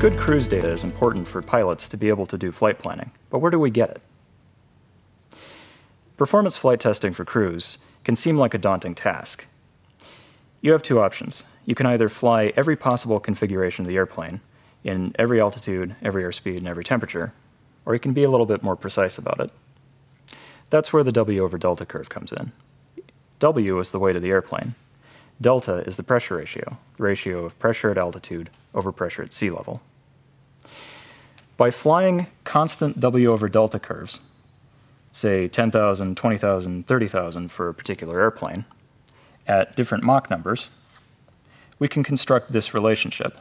Good cruise data is important for pilots to be able to do flight planning, but where do we get it? Performance flight testing for cruise can seem like a daunting task. You have two options. You can either fly every possible configuration of the airplane in every altitude, every airspeed, and every temperature, or you can be a little bit more precise about it. That's where the W over delta curve comes in. W is the weight of the airplane. Delta is the pressure ratio, the ratio of pressure at altitude over pressure at sea level. By flying constant W over delta curves, say 10,000, 20,000, 30,000 for a particular airplane, at different Mach numbers, we can construct this relationship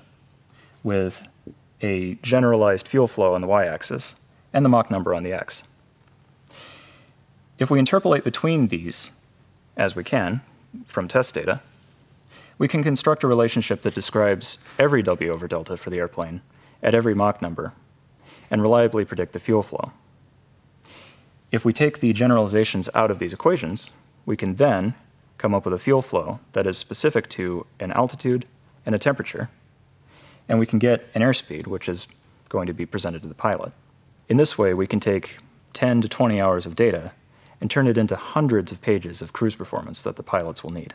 with a generalized fuel flow on the y-axis and the Mach number on the x. If we interpolate between these, as we can from test data, we can construct a relationship that describes every W over delta for the airplane at every Mach number and reliably predict the fuel flow. If we take the generalizations out of these equations, we can then come up with a fuel flow that is specific to an altitude and a temperature, and we can get an airspeed, which is going to be presented to the pilot. In this way, we can take 10 to 20 hours of data and turn it into hundreds of pages of cruise performance that the pilots will need.